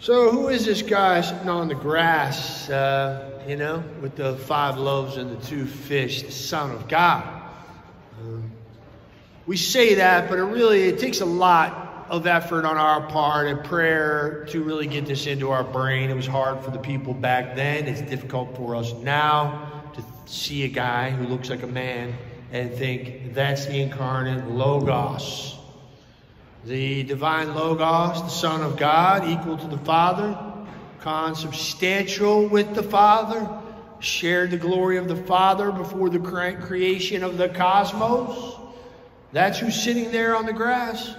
So, who is this guy sitting on the grass, uh, you know, with the five loaves and the two fish, the Son of God? Um, we say that, but it really it takes a lot of effort on our part and prayer to really get this into our brain. It was hard for the people back then. It's difficult for us now to see a guy who looks like a man and think that's the incarnate Logos the divine Logos, the Son of God, equal to the Father, consubstantial with the Father, shared the glory of the Father before the creation of the cosmos. That's who's sitting there on the grass.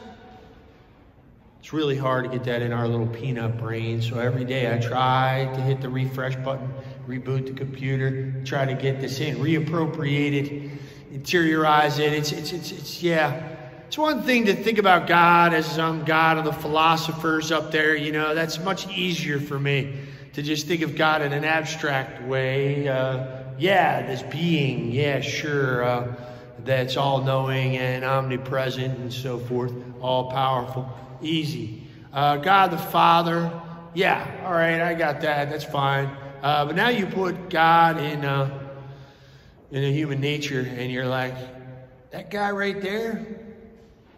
It's really hard to get that in our little peanut brain. So every day I try to hit the refresh button, reboot the computer, try to get this in, reappropriate it, interiorize it. It's, it's, it's, it's yeah. It's one thing to think about God as some God of the philosophers up there, you know, that's much easier for me to just think of God in an abstract way. Uh, yeah, this being, yeah, sure, uh, that's all knowing and omnipresent and so forth, all powerful, easy. Uh, God the Father, yeah, all right, I got that, that's fine. Uh, but now you put God in, uh, in a human nature and you're like, that guy right there,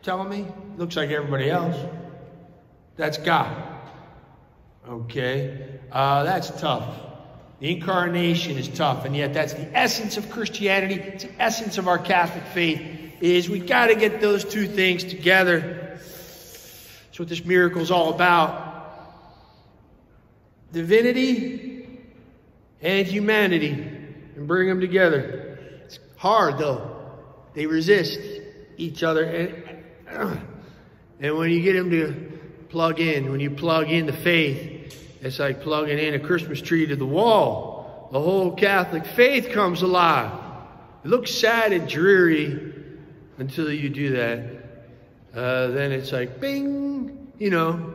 telling me? Looks like everybody else. That's God. Okay? Uh, that's tough. The incarnation is tough, and yet that's the essence of Christianity. It's the essence of our Catholic faith. Is we got to get those two things together. That's what this miracle is all about. Divinity and humanity, and bring them together. It's hard though. They resist each other, and and when you get them to plug in, when you plug in the faith, it's like plugging in a Christmas tree to the wall. The whole Catholic faith comes alive. It looks sad and dreary until you do that. Uh, then it's like bing, you know,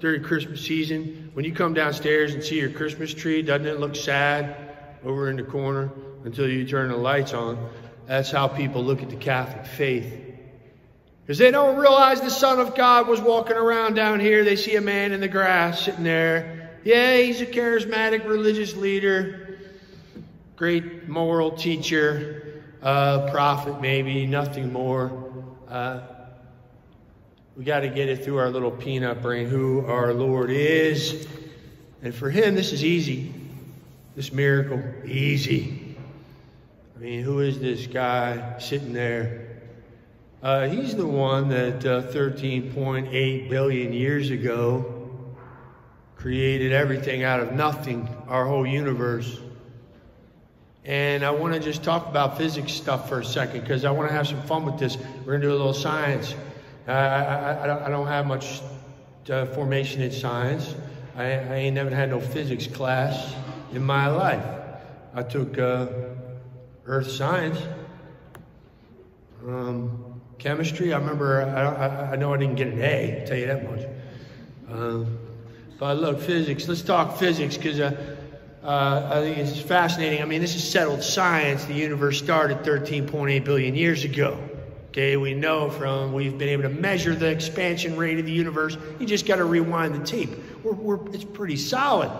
during Christmas season. When you come downstairs and see your Christmas tree, doesn't it look sad over in the corner until you turn the lights on? That's how people look at the Catholic faith. Because they don't realize the Son of God was walking around down here. They see a man in the grass sitting there. Yeah, he's a charismatic religious leader, great moral teacher, uh, prophet, maybe, nothing more. Uh, we got to get it through our little peanut brain who our Lord is. And for him, this is easy. This miracle, easy. I mean, who is this guy sitting there? Uh, he's the one that uh, 13.8 billion years ago created everything out of nothing, our whole universe. And I want to just talk about physics stuff for a second because I want to have some fun with this. We're going to do a little science. I, I, I don't have much uh, formation in science. I, I, ain't never had no physics class in my life. I took uh, earth science. Um, Chemistry, I remember, I, I, know I didn't get an A, I'll tell you that much. Uh, but look, physics, let's talk physics because uh, uh, I think it's fascinating. I mean, this is settled science. The universe started 13.8 billion years ago. Okay, we know from, we've been able to measure the expansion rate of the universe. You just got to rewind the tape. We're, we're, it's pretty solid.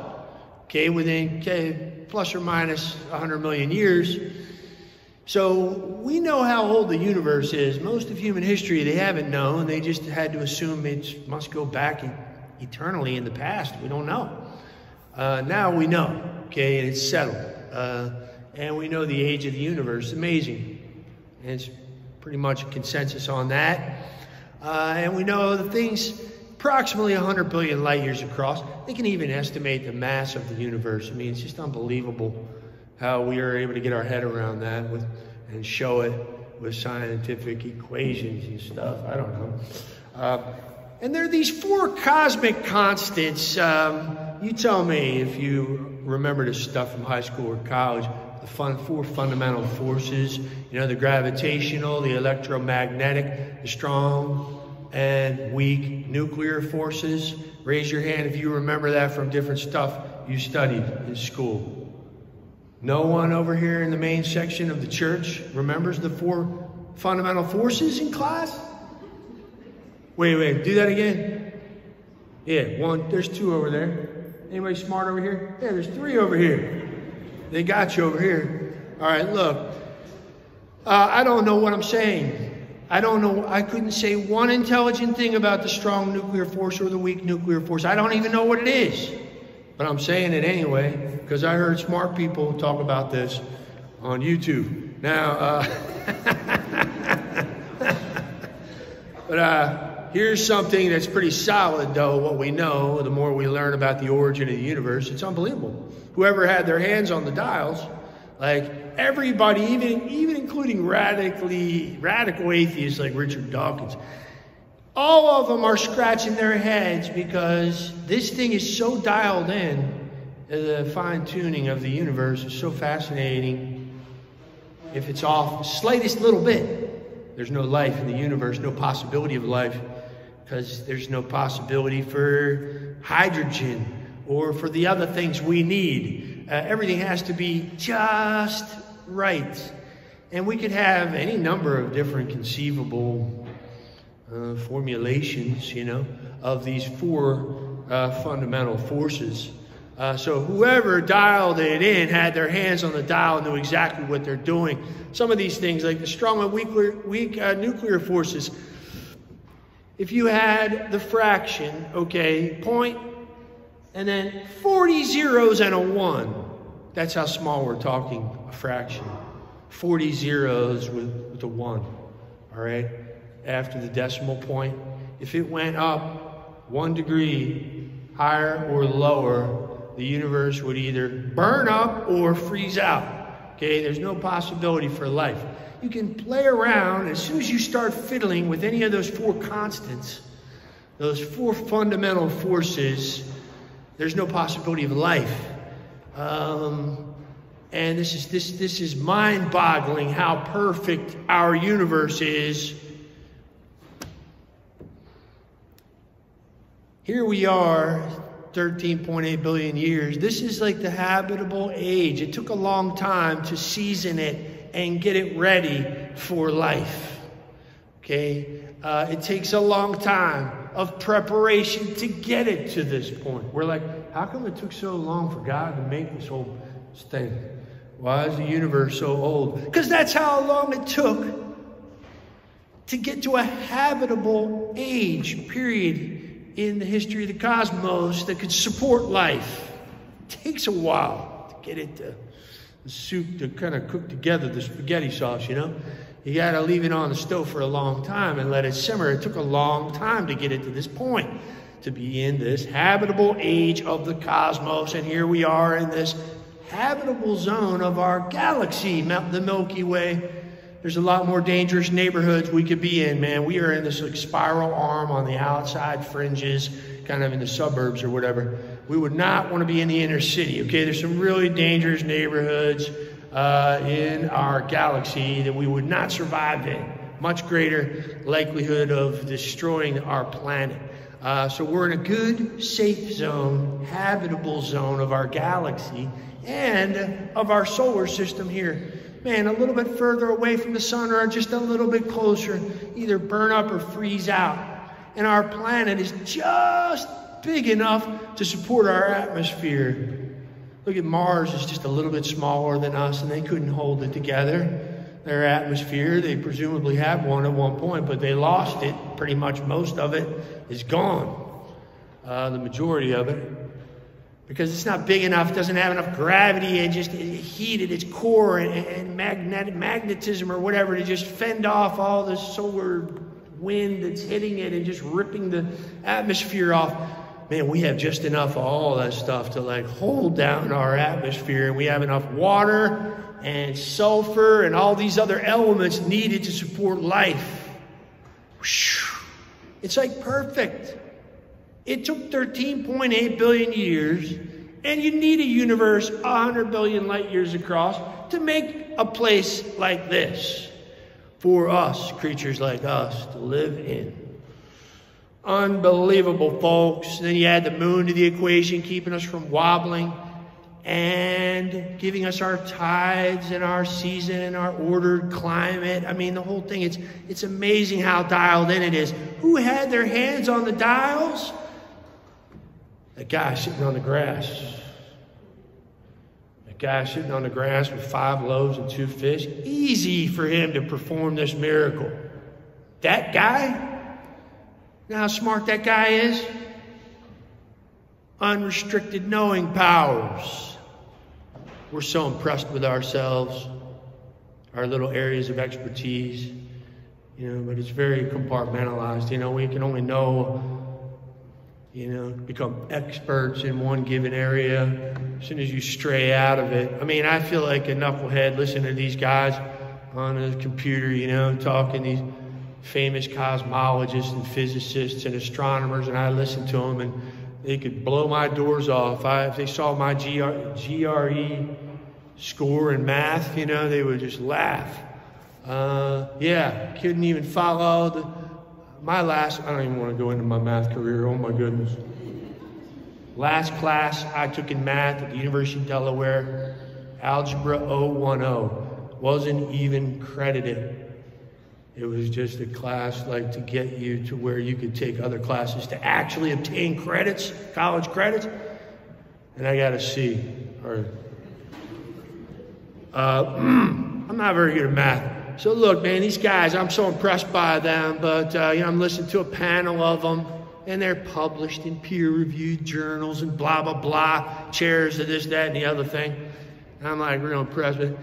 Okay, within okay, plus or minus 100 million years. So we know how old the universe is. Most of human history they haven't known. They just had to assume it must go back eternally in the past. We don't know. Uh, now we know, okay, and it's settled. Uh, and we know the age of the universe. Amazing. And it's pretty much a consensus on that. Uh, and we know the things approximately 100 billion light years across. They can even estimate the mass of the universe. I mean, it's just unbelievable how we are able to get our head around that with and show it with scientific equations and stuff. I don't know. Uh, and there are these four cosmic constants. Um, you tell me if you remember this stuff from high school or college. The fun, four fundamental forces, you know, the gravitational, the electromagnetic, the strong and weak nuclear forces. Raise your hand if you remember that from different stuff you studied in school. No one over here in the main section of the church remembers the four fundamental forces in class? Wait, wait, do that again. Yeah, one, there's two over there. Anybody smart over here? Yeah, there's three over here. They got you over here. All right, look. Uh, I don't know what I'm saying. I don't know. I couldn't say one intelligent thing about the strong nuclear force or the weak nuclear force. I don't even know what it is. But I'm saying it anyway because I heard smart people talk about this on YouTube. Now, uh, but uh, here's something that's pretty solid, though, what we know, the more we learn about the origin of the universe, it's unbelievable. Whoever had their hands on the dials, like everybody, even, even including radically, radical atheists like Richard Dawkins, all of them are scratching their heads because this thing is so dialed in. The fine tuning of the universe is so fascinating. If it's off the slightest little bit, there's no life in the universe, no possibility of life, because there's no possibility for hydrogen or for the other things we need. Uh, everything has to be just right. And we could have any number of different conceivable uh, formulations, you know, of these four uh, fundamental forces. Uh, so whoever dialed it in had their hands on the dial, knew exactly what they're doing. Some of these things, like the strong and weak, weak uh, nuclear forces, if you had the fraction, okay, point, and then 40 zeros and a one, that's how small we're talking, a fraction. 40 zeros with, with a one, all right? After the decimal point, if it went up one degree higher or lower, the universe would either burn up or freeze out. Okay, there's no possibility for life. You can play around as soon as you start fiddling with any of those four constants, those four fundamental forces, there's no possibility of life. Um, and this is this this is mind-boggling how perfect our universe is Here we are, 13.8 billion years. This is like the habitable age. It took a long time to season it and get it ready for life. Okay? Uh, it takes a long time of preparation to get it to this point. We're like, how come it took so long for God to make this whole thing? Why is the universe so old? Because that's how long it took to get to a habitable age, period in the history of the cosmos that could support life. It takes a while to get it to the soup to kind of cook together the spaghetti sauce, you know? You got to leave it on the stove for a long time and let it simmer. It took a long time to get it to this point, to be in this habitable age of the cosmos. And here we are in this habitable zone of our galaxy, the Milky Way. There's a lot more dangerous neighborhoods we could be in, man. We are in this like, spiral arm on the outside fringes, kind of in the suburbs or whatever. We would not want to be in the inner city, okay? There's some really dangerous neighborhoods uh, in our galaxy that we would not survive in. Much greater likelihood of destroying our planet. Uh, so we're in a good, safe zone, habitable zone of our galaxy and of our solar system here man, a little bit further away from the sun or just a little bit closer, either burn up or freeze out. And our planet is just big enough to support our atmosphere. Look at Mars, it's just a little bit smaller than us, and they couldn't hold it together. Their atmosphere, they presumably had one at one point, but they lost it. Pretty much most of it is gone. Uh, the majority of it because it's not big enough, doesn't have enough gravity and just heat at its core and, and magnetic magnetism or whatever to just fend off all the solar wind that's hitting it and just ripping the atmosphere off. Man, we have just enough of all that stuff to like hold down our atmosphere, and we have enough water and sulfur and all these other elements needed to support life. It's like perfect. It took 13.8 billion years, and you need a universe 100 billion light years across to make a place like this for us, creatures like us, to live in. Unbelievable, folks. Then you add the moon to the equation, keeping us from wobbling and giving us our tides and our season and our ordered climate. I mean, the whole thing, it's, it's amazing how dialed in it is. Who had their hands on the dials? That guy sitting on the grass. A guy sitting on the grass with five loaves and two fish. Easy for him to perform this miracle. That guy, you know how smart that guy is? Unrestricted knowing powers. We're so impressed with ourselves, our little areas of expertise, you know, but it's very compartmentalized. You know, we can only know you know, become experts in one given area. As soon as you stray out of it, I mean, I feel like a knucklehead listening to these guys on a computer, you know, talking these famous cosmologists and physicists and astronomers, and I listen to them, and they could blow my doors off. I, if they saw my GR, GRE score in math, you know, they would just laugh. Uh, yeah, couldn't even follow the my last, I don't even want to go into my math career. Oh my goodness. Last class I took in math at the University of Delaware, Algebra 010, wasn't even credited. It was just a class like to get you to where you could take other classes to actually obtain credits, college credits. And I got a C. Or, uh, I'm not very good at math. So look, man, these guys, I'm so impressed by them, but uh, you know, I'm listening to a panel of them, and they're published in peer-reviewed journals and blah blah blah, chairs of this, that, and the other thing. And I'm like real impressed. But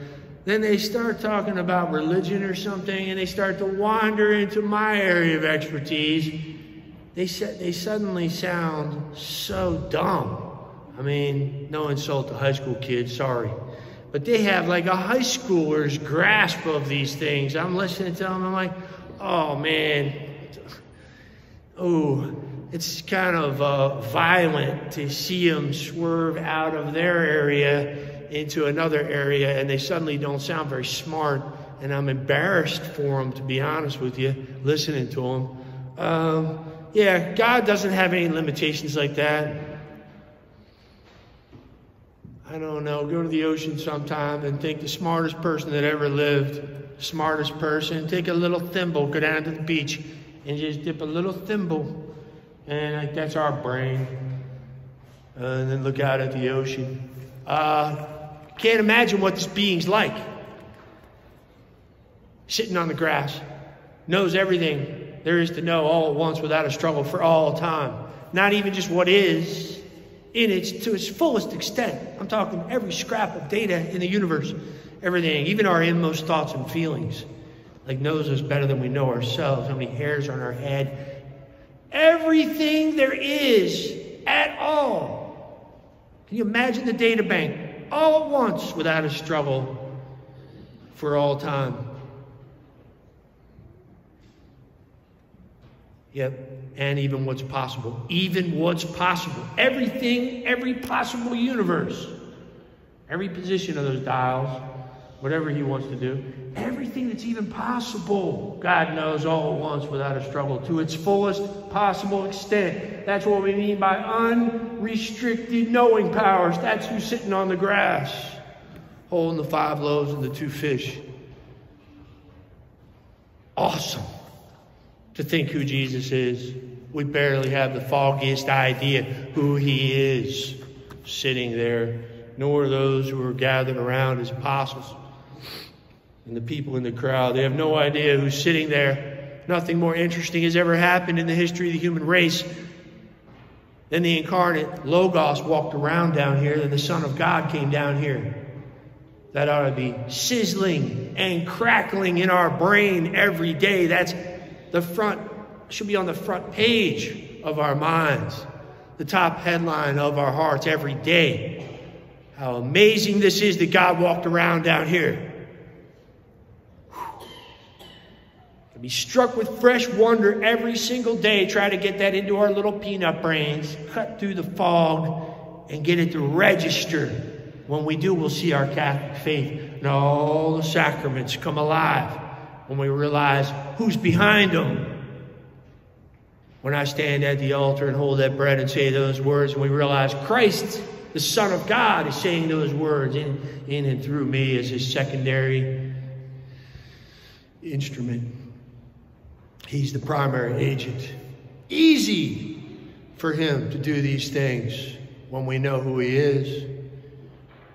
then they start talking about religion or something, and they start to wander into my area of expertise. They they suddenly sound so dumb. I mean, no insult to high school kids, sorry. But they have like a high schooler's grasp of these things. I'm listening to them, I'm like, oh man, oh, it's kind of uh, violent to see them swerve out of their area into another area and they suddenly don't sound very smart. And I'm embarrassed for them, to be honest with you, listening to them. Um, yeah, God doesn't have any limitations like that. I don't know, go to the ocean sometime and think the smartest person that ever lived, smartest person, take a little thimble, go down to the beach and just dip a little thimble. And like, that's our brain. Uh, and then look out at the ocean. Uh, can't imagine what this being's like. Sitting on the grass, knows everything there is to know all at once without a struggle for all time. Not even just what is, in its to its fullest extent. I'm talking every scrap of data in the universe, everything, even our inmost thoughts and feelings. Like knows us better than we know ourselves, how many hairs on our head. Everything there is at all. Can you imagine the data bank all at once without a struggle for all time? Yep, and even what's possible. Even what's possible. Everything, every possible universe. Every position of those dials, whatever he wants to do. Everything that's even possible, God knows all at once without a struggle to its fullest possible extent. That's what we mean by unrestricted knowing powers. That's who's sitting on the grass, holding the five loaves and the two fish. Awesome to think who Jesus is. We barely have the foggiest idea who he is sitting there, nor those who are gathered around his apostles and the people in the crowd. They have no idea who's sitting there. Nothing more interesting has ever happened in the history of the human race than the incarnate Logos walked around down here, than the Son of God came down here. That ought to be sizzling and crackling in our brain every day. That's the front, should be on the front page of our minds, the top headline of our hearts every day. How amazing this is that God walked around down here. Be struck with fresh wonder every single day, try to get that into our little peanut brains, cut through the fog, and get it to register. When we do, we'll see our Catholic faith and all the sacraments come alive when we realize who's behind them. When I stand at the altar and hold that bread and say those words, and we realize Christ, the Son of God, is saying those words in, in and through me as his secondary instrument. He's the primary agent. Easy for him to do these things when we know who he is.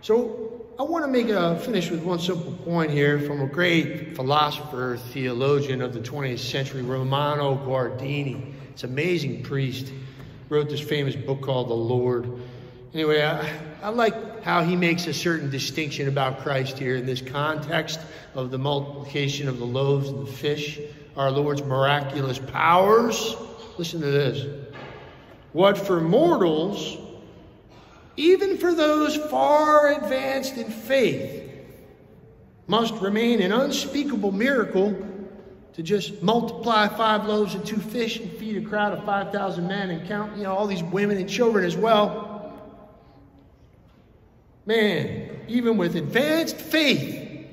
So I want to make a finish with one simple point here from a great philosopher, theologian of the 20th century, Romano Guardini. It's an amazing priest. Wrote this famous book called The Lord. Anyway, I, I like how he makes a certain distinction about Christ here in this context of the multiplication of the loaves and the fish, our Lord's miraculous powers. Listen to this. What for mortals, even for those far advanced in faith, must remain an unspeakable miracle to just multiply five loaves and two fish and feed a crowd of 5,000 men and count, you know, all these women and children as well. Man, even with advanced faith,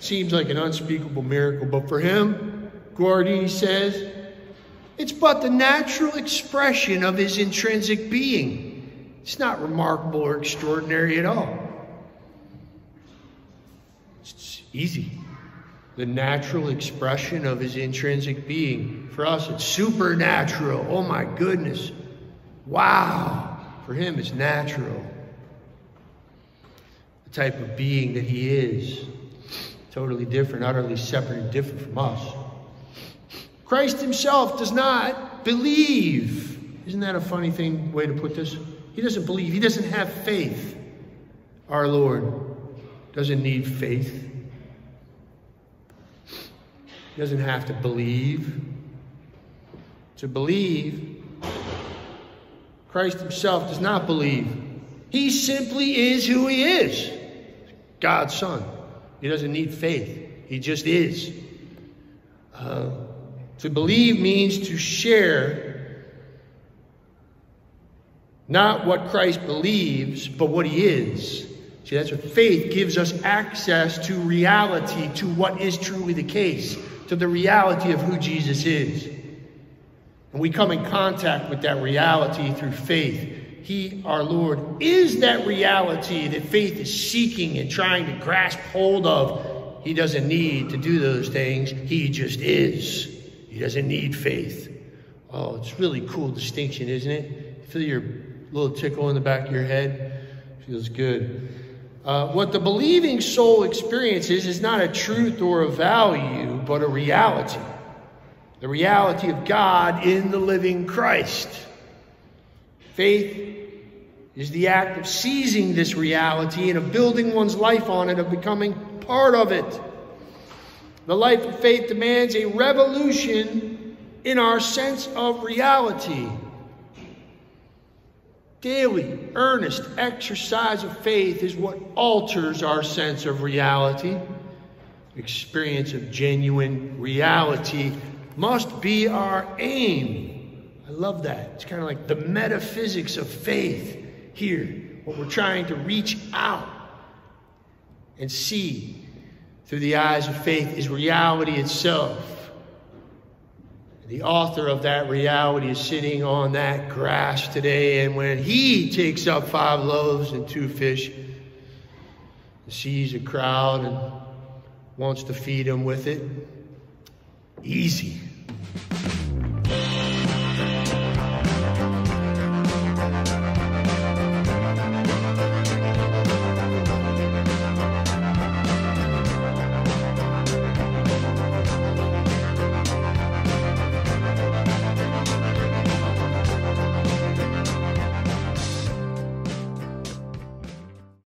seems like an unspeakable miracle. But for him, Guardini says, it's but the natural expression of his intrinsic being. It's not remarkable or extraordinary at all. It's easy. The natural expression of his intrinsic being. For us, it's supernatural. Oh my goodness. Wow. For him, it's natural. The type of being that he is. Totally different, utterly separate and different from us. Christ himself does not believe. Isn't that a funny thing, way to put this? He doesn't believe. He doesn't have faith. Our Lord doesn't need faith. He doesn't have to believe. To believe, Christ himself does not believe. He simply is who he is God's Son. He doesn't need faith, he just is. Uh, to believe means to share not what Christ believes, but what he is. See, that's what faith gives us access to reality, to what is truly the case, to the reality of who Jesus is. And we come in contact with that reality through faith. He, our Lord, is that reality that faith is seeking and trying to grasp hold of. He doesn't need to do those things, He just is. He doesn't need faith. Oh, it's really cool distinction, isn't it? Feel your little tickle in the back of your head? Feels good. Uh, what the believing soul experiences is not a truth or a value, but a reality. The reality of God in the living Christ. Faith is the act of seizing this reality and of building one's life on it, of becoming part of it. The life of faith demands a revolution in our sense of reality. Daily, earnest exercise of faith is what alters our sense of reality. Experience of genuine reality must be our aim. I love that. It's kind of like the metaphysics of faith here, what we're trying to reach out and see through the eyes of faith is reality itself. The author of that reality is sitting on that grass today, and when he takes up five loaves and two fish, sees a crowd and wants to feed them with it, easy.